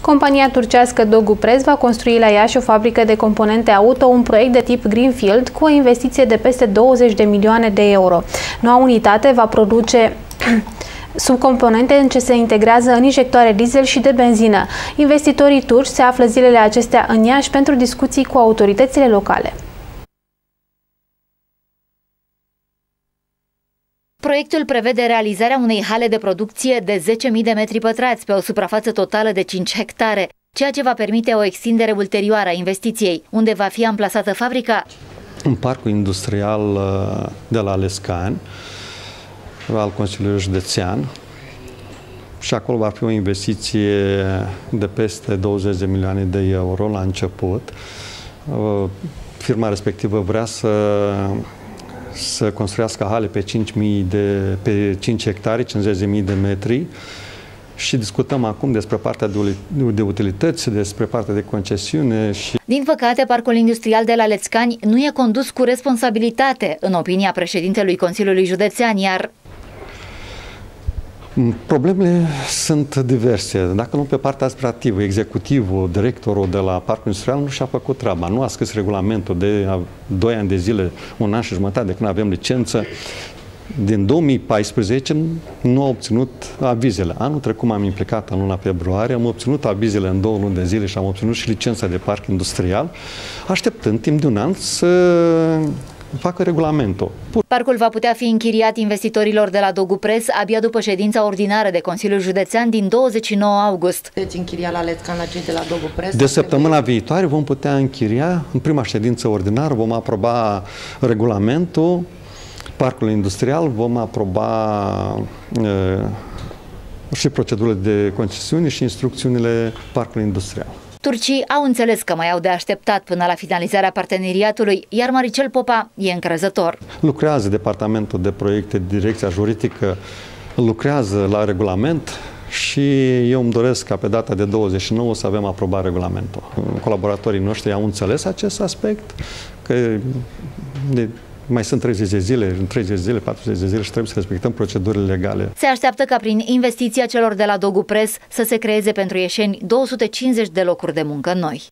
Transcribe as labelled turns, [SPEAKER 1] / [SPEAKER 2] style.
[SPEAKER 1] Compania turcească Dogu Prez va construi la Iași o fabrică de componente auto, un proiect de tip Greenfield cu o investiție de peste 20 de milioane de euro. Noua unitate va produce subcomponente în ce se integrează în injectoare diesel și de benzină. Investitorii turci se află zilele acestea în Iași pentru discuții cu autoritățile locale.
[SPEAKER 2] Proiectul prevede realizarea unei hale de producție de 10.000 de metri pătrați pe o suprafață totală de 5 hectare, ceea ce va permite o extindere ulterioară a investiției. Unde va fi amplasată fabrica?
[SPEAKER 3] În parcul industrial uh, de la Lescani, al Consiliului Județean, și acolo va fi o investiție de peste 20 de milioane de euro la început. Uh, firma respectivă vrea să să construiască hale pe 5, de, pe 5 hectare, 50.000 de metri. Și discutăm acum despre partea de, de utilități, despre partea de concesiune și...
[SPEAKER 2] Din păcate, parcul industrial de la Lețcani nu e condus cu responsabilitate, în opinia președintelui Consiliului Județean, iar
[SPEAKER 3] Problemele sunt diverse. Dacă nu pe partea administrativă, executivul, directorul de la Parcul Industrial nu și-a făcut treaba. Nu a scris regulamentul de 2 ani de zile, un an și jumătate de când avem licență. Din 2014 nu a obținut avizele. Anul trecut m-am implicat în luna februarie, am obținut avizele în două luni de zile și am obținut și licența de parc industrial, așteptând timp de un an să facă regulamentul.
[SPEAKER 2] Parcul va putea fi închiriat investitorilor de la Dogu Pres abia după ședința ordinară de Consiliul Județean din 29 august.
[SPEAKER 4] Deci închiria la Letcan la cei de la Dogu Pres?
[SPEAKER 3] De săptămâna viitoare vom putea închiria, în prima ședință ordinară vom aproba regulamentul parcului industrial, vom aproba uh, și procedurile de concesiune și instrucțiunile parcului industrial.
[SPEAKER 2] Turcii au înțeles că mai au de așteptat până la finalizarea parteneriatului, iar Maricel Popa e încrezător.
[SPEAKER 3] Lucrează Departamentul de Proiecte, Direcția Juridică, lucrează la regulament și eu îmi doresc ca pe data de 29 să avem aprobat regulamentul. Colaboratorii noștri au înțeles acest aspect, că de mai sunt 30 de zile, în 30 de zile, 40 de zile și trebuie să respectăm procedurile legale.
[SPEAKER 2] Se așteaptă ca prin investiția celor de la Dogu Press să se creeze pentru ieșeni 250 de locuri de muncă noi.